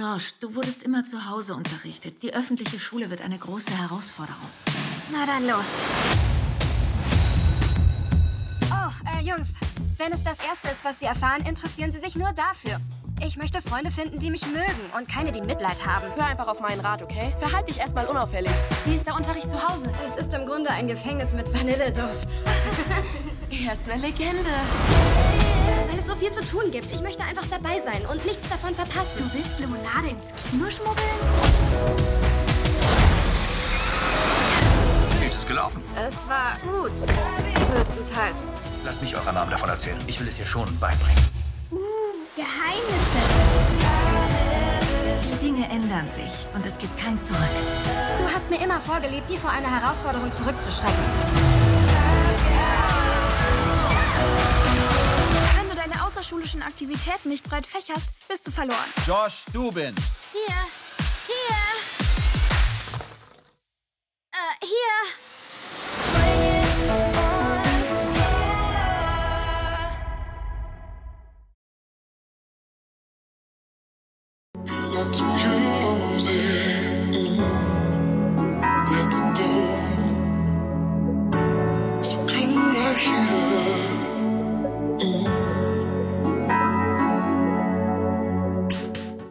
Josh, du wurdest immer zu Hause unterrichtet. Die öffentliche Schule wird eine große Herausforderung. Na dann los. Oh, äh, Jungs. Wenn es das Erste ist, was Sie erfahren, interessieren Sie sich nur dafür. Ich möchte Freunde finden, die mich mögen und keine, die Mitleid haben. Hör einfach auf meinen Rat, okay? Verhalte dich erstmal unauffällig. Wie ist der Unterricht zu Hause? Es ist im Grunde ein Gefängnis mit Vanilleduft. er ist eine Legende. Es so viel zu tun gibt. Ich möchte einfach dabei sein und nichts davon verpassen. Du willst Limonade ins Kino schmuggeln? Wie ist es gelaufen? Es war gut. Größtenteils. Lasst mich eurer Namen davon erzählen. Ich will es ihr schon beibringen. Geheimnisse. Die Dinge ändern sich und es gibt kein Zurück. Du hast mir immer vorgelebt, nie vor einer Herausforderung zurückzuschrecken. schulischen Aktivitäten nicht breit fächerst, bist du verloren. Josh Dubin. Hier. Hier. Äh, hier. Let's